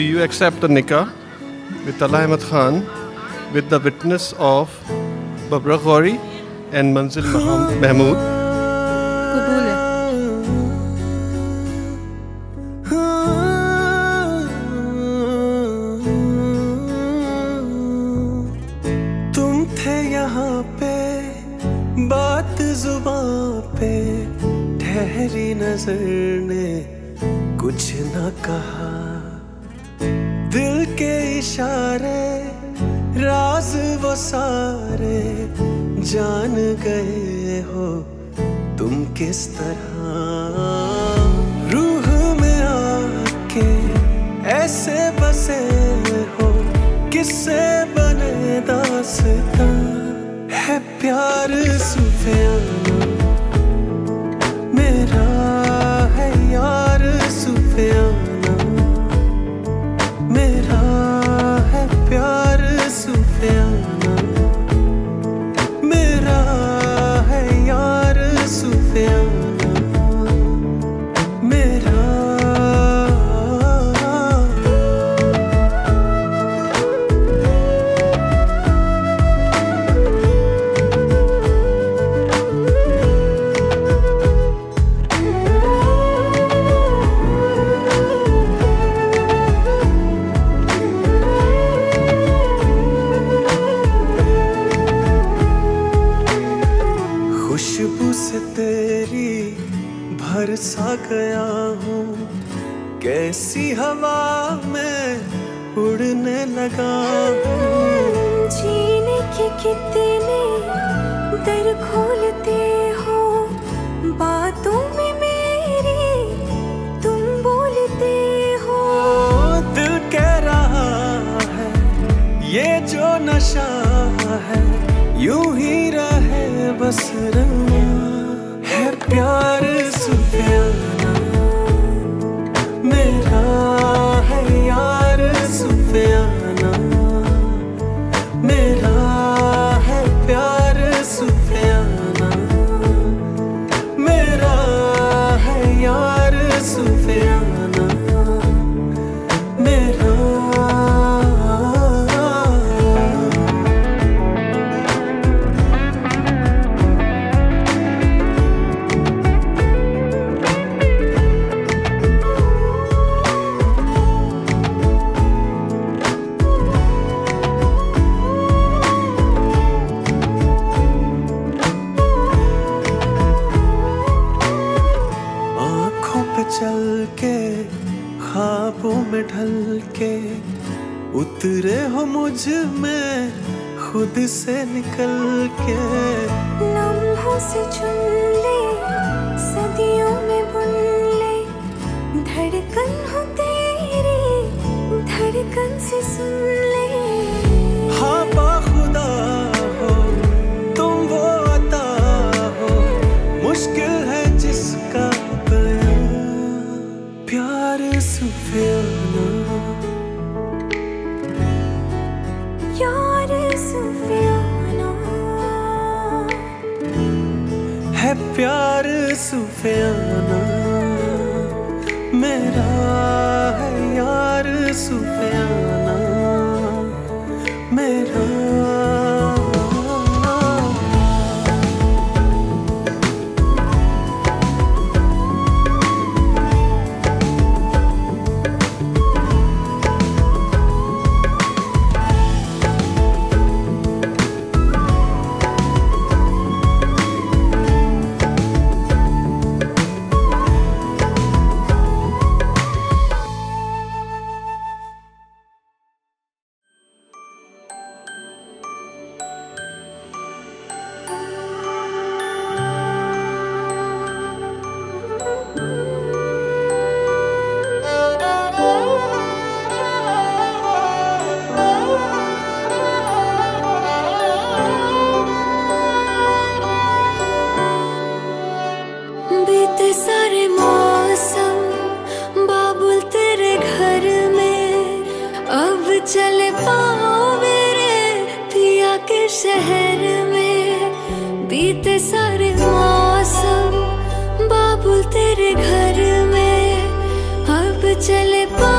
Do you accept the nikah with Talha Ahmed Khan with the witness of Babra Ghauri and Manzil Mahmood? कबूल है तुम थे यहाँ पे बात ज़ुबान पे ठहरी नज़र ने कुछ न कहा दिल के इशारे, राज वो सारे जान गए हो। तुम किस तरह? रूह में आके ऐसे बसे हो, किससे बने दासता है प्यार सुफियाना। भर सा गया हूँ। कैसी हवा में उड़ने लगा हूँ। जीने के कितने दर खोलते हो बातों में मेरी तुम बोलते हो। दिल कह रहा है ये जो नशा है यूँ ही रहे बस रमा के ख्वाबों में ढल के उतरे हो मुझमें खुद से निकल के। लम्हों से चुन ले, सदियों में बुन ले, धड़कन हो तेरी, धड़कन से सुन है प्यार सुफियाना। मेरा है यार सुफियाना। मेरा चले पाओ मेरे दिया के शहर में। बीते सारे मौसम बाबुल तेरे घर में। अब चले पाओ